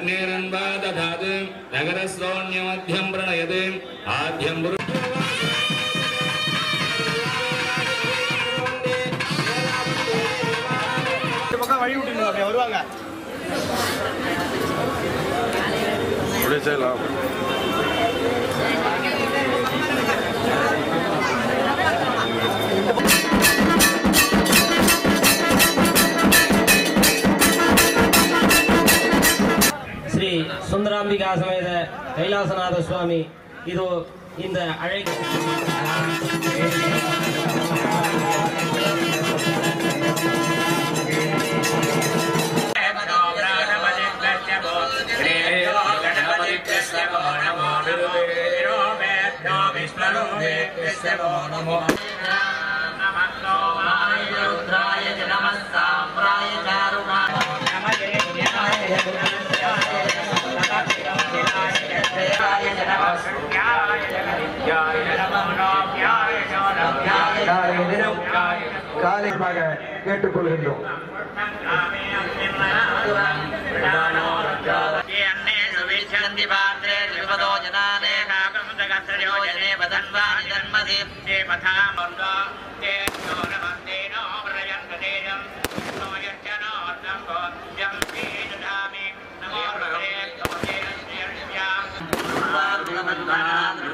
अग्नेरन्वा दधात् नगरश्रोण्यमध्यं प्रणयते। आद्यं வழி விட்டுருங்க அப்படி வருவாங்க. அப்படியே செய்யலாம் ஸ்ரீ சுந்தராம்பிகா சமேத கைலாசநாத சுவாமி இதோ இந்த அழை नमो கேட்டுக்கொள்கின்றோம் ஓம் சாந்தி சாந்தி சாந்தி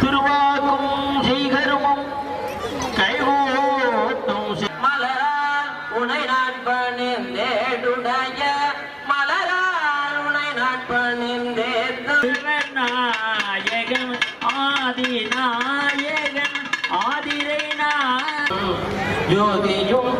திருவாக்கும் செய்கருமம் கைகூட்டும் மலரால் உனை நாட்பணிந்தேடுடைய மலரால் உனை நாட்பணிந்தேத்து நாயகன் ஆதிநாயகன் ஆதிரை நாயகன் ஜோதியும்